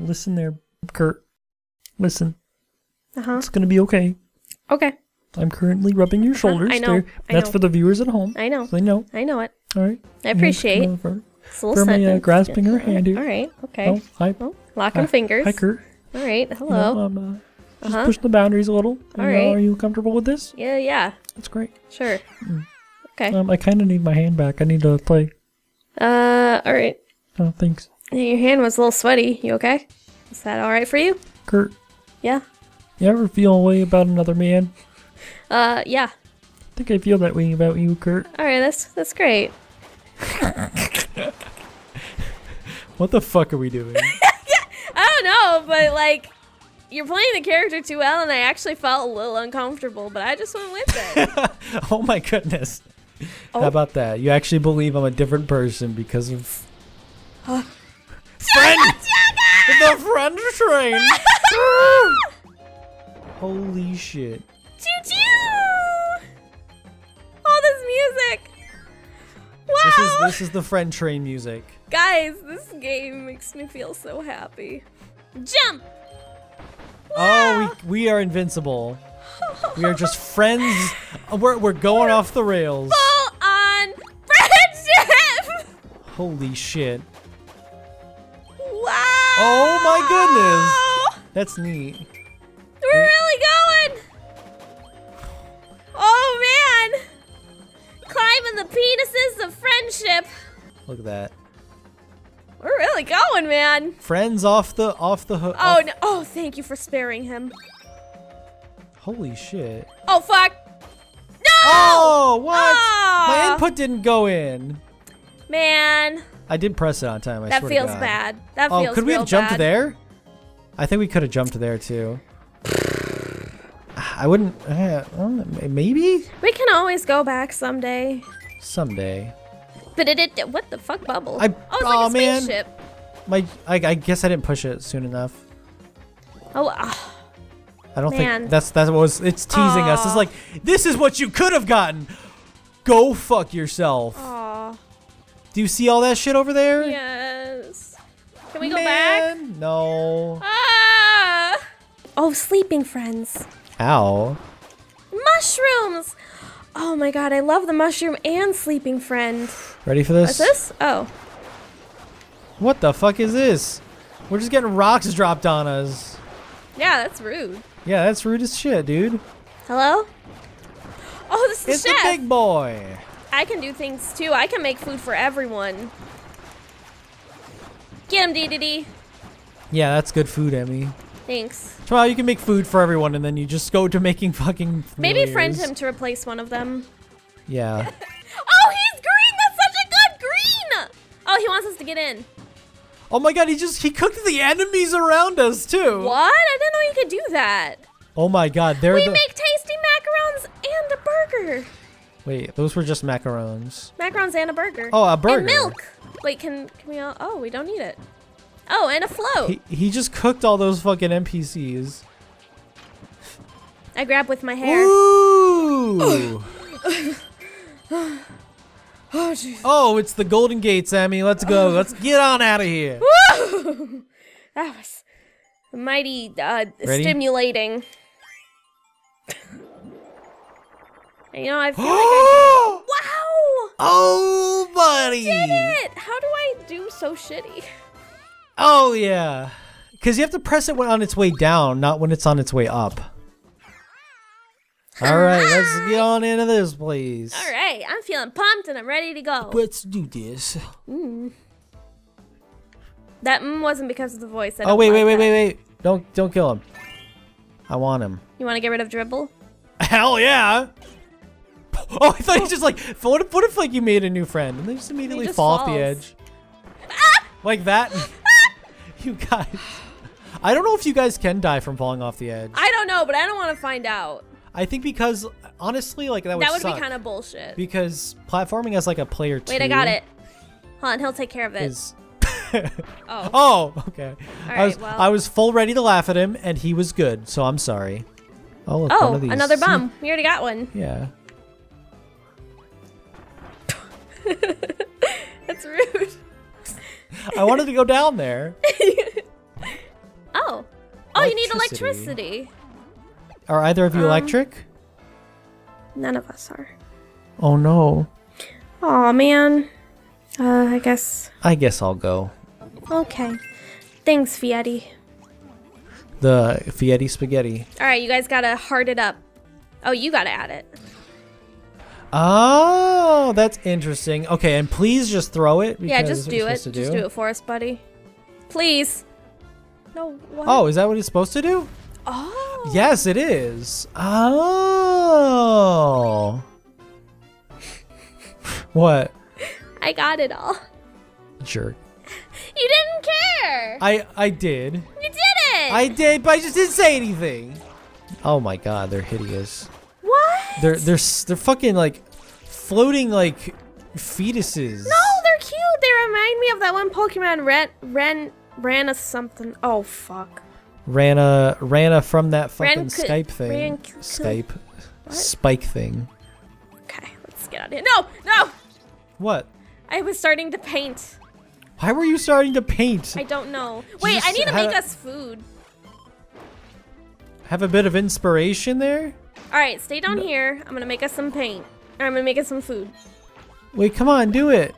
listen there, Kurt. Listen, Uh huh. it's gonna be okay. Okay. I'm currently rubbing your shoulders. Uh-huh. I know, There. I That's know. for the viewers at home. I know. So they know. I know it. All right. I appreciate. It's a little Firmly, uh, grasping her hand here. All right. Okay. Oh, hi. Oh, locking Hi- fingers. Hi, Kurt. All right. You Hello. know, I'm uh, just Uh-huh. pushing the boundaries a little. All You know, right. Are you comfortable with this? Yeah. Yeah. That's great. Sure. Okay. Um, I kind of need my hand back. I need to play. Uh. All right. Oh, thanks, Your hand was a little sweaty. You okay? Is that all right for you? Kurt. Yeah. You ever feel a way about another man? Uh. Yeah. I think I feel that way about you, Kurt. All right. That's that's great. What the fuck are we doing? I don't know, but like. You're playing the character too well, and I actually felt a little uncomfortable, but I just went with it. oh my goodness. Oh. How about that? You actually believe I'm a different person because of friend the friend train. Holy shit. Choo choo! All this music. Wow! This is this is the friend train music. Guys, this game makes me feel so happy. Jump! Oh, we we are invincible. We are just friends. We're we're going off the rails. Full on friendship! Holy shit. Oh my goodness. That's neat. We're really going! Oh man! Climbing the penises of friendship. Look at that. We're really going, man. Friends off the off the hook. Oh no! Oh, thank you for sparing him. Holy shit. Oh fuck! No! Oh, what? My ah. input didn't go in. Man, I did press it on time. I that feels bad. That Oh, feels Oh, could we have jumped bad. there? I think we could have jumped there too. I wouldn't. Uh, maybe We can always go back someday. someday. But it, it what the fuck bubble? I- oh, it's aw, like a man. spaceship. My, I, I guess I didn't push it soon enough. Oh, ah. I don't Man. think that's that was. It's teasing us. It's like this is what you could have gotten. Go fuck yourself. Do you see all that shit over there? Yes. Can we go back? No. Ah! Oh, sleeping friends. Ow. Mushrooms. Oh my god, I love the mushroom and sleeping friend. Ready for this? What's this? Oh. What the fuck is this? We're just getting rocks dropped on us. Yeah, that's rude. Yeah, that's rude as shit, dude. Hello? Oh, this is It's the the big boy. I can do things too. I can make food for everyone. Get him, DDD. Yeah, that's good food, Emi. Thanks. Well, you can make food for everyone, and then you just go to making fucking. Maybe friend him to replace one of them. Yeah. Oh, he's green! That's such a good green! Oh, he wants us to get in. Oh my god, he just he cooked the enemies around us too. What? I didn't know you could do that. Oh my god, they're We the. make tasty macarons and a burger. Wait, those were just macarons. Macarons and a burger. Oh, a burger. And milk. Wait, can can we all? Oh, we don't need it. Oh, and a float. He he just cooked all those fucking NPCs. I grab with my hair. Ooh. Oh, jeez. oh, it's the Golden Gate, Sammy. Let's go. Let's get on out of here. That was mighty uh, stimulating. You know, I feel like I. Wow! oh, buddy. Did it! How do I do so shitty? Oh yeah, because you have to press it when on its way down, not when it's on its way up. All right, let's get on into this, please. All right, I'm feeling pumped and I'm ready to go. Let's do this. That mm wasn't because of the voice. I Oh wait, wait, wait, that. wait, wait! Don't don't kill him. I want him. You want to get rid of dribble? Hell yeah! Oh, I thought he just like. What if, what if like you made a new friend and they just immediately just fall off the falls. edge, like that? you guys. I don't know if you guys can die from falling off the edge. I don't know, but I don't want to find out. I think because honestly, like that would that would be kind of bullshit. because platforming as like a player two. Wait, I got it. Hold on, he'll take care of it. Is oh. oh okay. I was well. I was full ready to laugh at him, and he was good. So I'm sorry. Oh, look, Oh, another bum. We already got one. Yeah. That's rude. I wanted to go down there. Oh, Oh, you need electricity. Are either of you Um, electric? None of us are. Oh no. Oh man. Uh, I guess. I guess I'll go. Okay. Thanks, Fietti. The Fiat spaghetti. All right, you guys gotta heart it up. Oh, you gotta add it. Oh, that's interesting. Okay, and please just throw it. Yeah, just do it. Just do it for us, buddy. Please. No. What? Oh, is that what he's supposed to do? Oh. Yes, it is. Oh. what? I got it all. Jerk. You didn't care. I I did. you did it. I did, but I just didn't say anything. Oh my god, they're hideous. What? They're they're they're fucking like floating like fetuses. No, they're cute. They remind me of that one Pokemon Ren Ren Rana something. Oh fuck. Rana Rana from that fucking Ran- Skype thing. Ran- Skype spike thing. Okay, let's get out of here. No, no. What? I was starting to paint. Why were you starting to paint? I don't know. Wait, just I need to make us food. Have a bit of inspiration there? All right, stay down here. I'm gonna make us some paint. Or I'm gonna make us some food. Wait, come on, do it.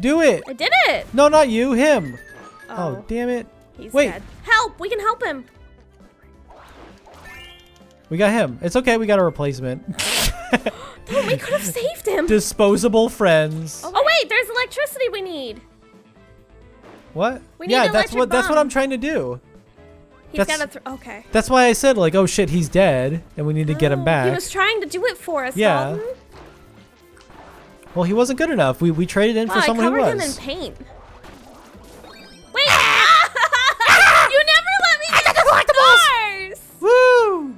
Do it. I did it. No, not you, him. Oh, Oh, damn it. he's wait. dead. Help! We can help him. We got him. It's okay, we got a replacement. Oh, we could have saved him. Disposable friends. Oh wait, there's electricity we need. What? We need yeah, that's what that's what. I'm trying to do. He's That's- gotta. Th- okay. That's why I said like, oh shit, he's dead, and we need to get him Oh, back. He was trying to do it for us. Yeah. Dalton. Well, he wasn't good enough. We we traded in Wow, for I someone who covered him in was. paint. Wait! you never let me get the stars. Woo!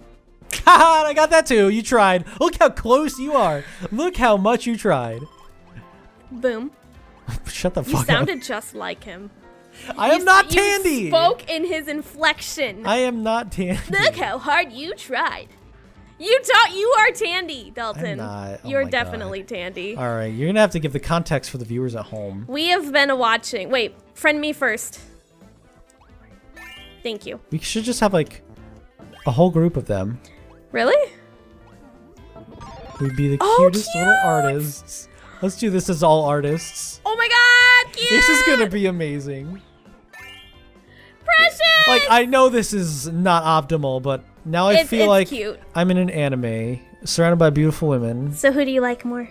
God, I got that too. You tried. Look how close you are. Look how much you tried. Boom. Shut the fuck up. You sounded just like him. I am You- not you Tandy. spoke in his inflection. I am not Tandy. Look how hard you tried. You taught. You are Tandy, Dalton. not. Oh You're my God. definitely Tandy. All right, you're gonna have to give the context for the viewers at home. We have been watching. Wait, friend me first. Thank you. We should just have like a whole group of them. Really? We'd be the Oh, cutest little artists. Let's do this as all artists. Oh cute! This is gonna be amazing. precious. Like I know this is not optimal, but now I It's- feel it's like cute. I'm in an anime surrounded by beautiful women. So who do you like more?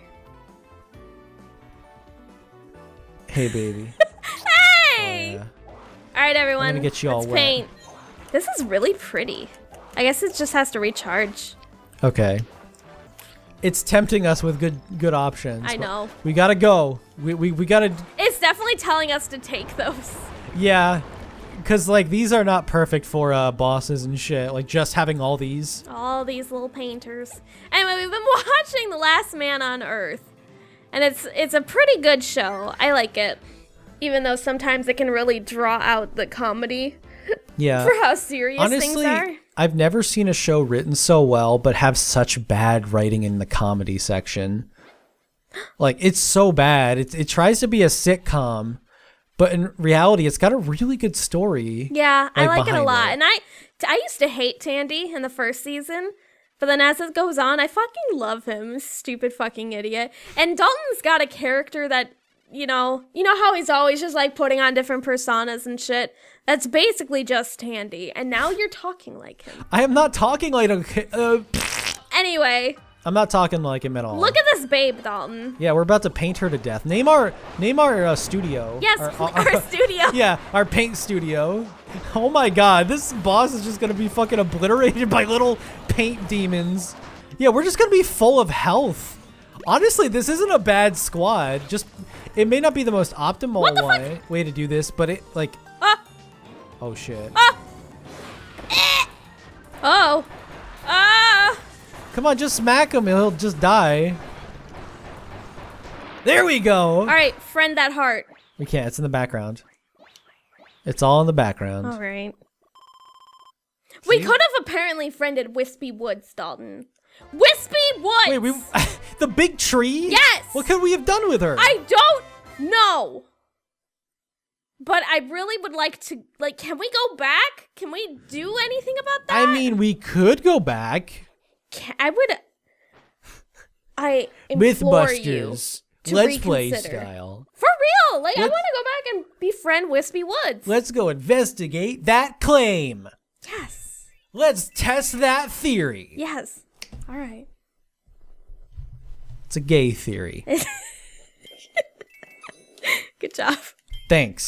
Hey, baby. Hey! Oh, yeah. All right, everyone. gonna get you all let's wet. paint. This is really pretty. I guess it just has to recharge. Okay. It's tempting us with good good options. I know. We gotta go. We we, we gotta It's definitely telling us to take those. yeah. Cause like these are not perfect for uh bosses and shit. Like just having all these. All these little painters. Anyway, we've been watching The Last Man on Earth, and it's it's a pretty good show. I like it, even though sometimes it can really draw out the comedy Yeah. for how serious things Honestly, are. I've never seen a show written so well but have such bad writing in the comedy section. Like it's so bad. It it tries to be a sitcom, but in reality it's got a really good story. Yeah, I like, like it a lot. it. And I I used to hate Tandy in the first season, but then as it goes on, I fucking love him. Stupid fucking idiot. And Dalton's got a character that, you know, you know how he's always just like putting on different personas and shit. That's basically just Tandy. And now you're talking like him. I am not talking like a uh, Anyway, I'm not talking like him at all. look at this babe, Dalton. Yeah, we're about to paint her to death. Name our name our uh, studio. Yes, Our- our, studio. yeah, our paint studio. Oh my god, this boss is just gonna be fucking obliterated by little paint demons. Yeah, we're just gonna be full of health. Honestly, this isn't a bad squad. Just it may not be the most optimal the way way to do this, but it like Ah, oh shit. oh. Come on, just smack him, he'll just die. There we go. All right, friend that heart. We can't. It's in the background. It's all in the background. All right. We could have apparently friended Wispy Woods, Dalton. Wispy Woods. Wait, we the big tree? Yes! What could we have done with her? I don't know. but I really would like to. Like, can we go back? Can we do anything about that? I mean, we could go back. Can, I would. I implore you Mythbusters. to Let's play reconsider. style. for real. Like, I Let's- want to go back and befriend Wispy Woods. Let's go investigate that claim. yes, Let's test that theory. yes. All right. It's a gay theory. Good job. Thanks.